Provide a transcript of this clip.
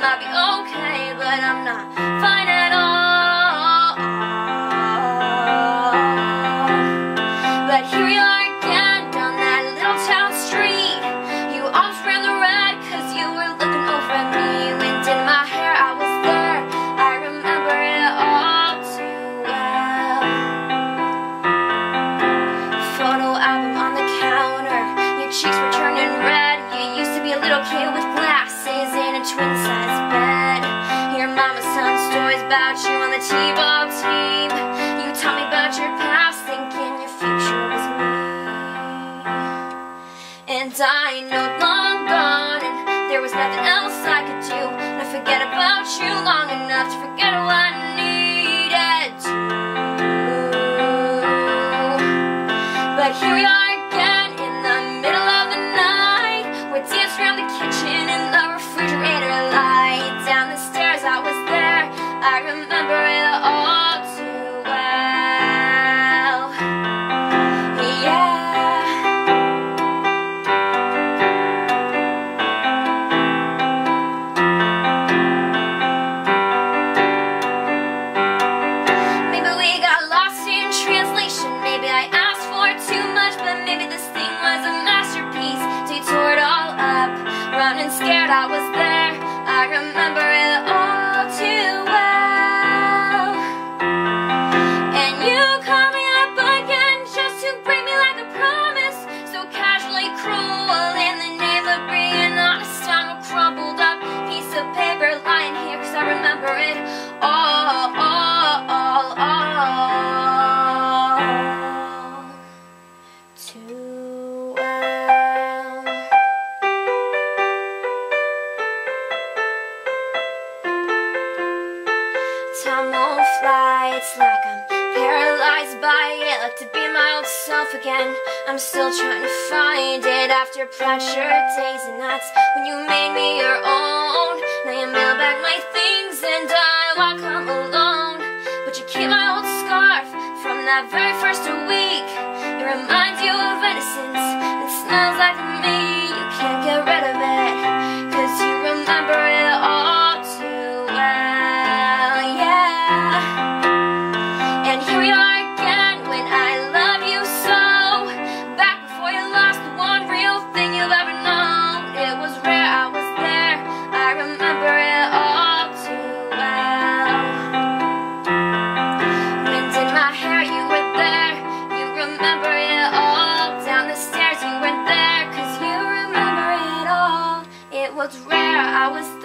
might be okay, but I'm not fine at all. But here we are about you on the T-ball team. You tell me about your past Thinking your future was me. And I know long gone And there was nothing else I could do. To forget about you long enough To forget what I needed to. But here we are again in the middle of the night. We're dancing around the kitchen in the refrigerator remember it all too well. Yeah. Maybe we got lost in translation. Maybe I asked for too much, but maybe this thing was a masterpiece. So you tore it all up, running scared. I was there. I remember it's like I'm paralyzed by it. Like to be my old self again. I'm still trying to find it after pressured days and nights when you made me your own. Now you mail back my things and I walk home alone. But you keep my old scarf from that very first week. It reminds you of innocence. It smells like me. You can't get rid of it. Was rare, I was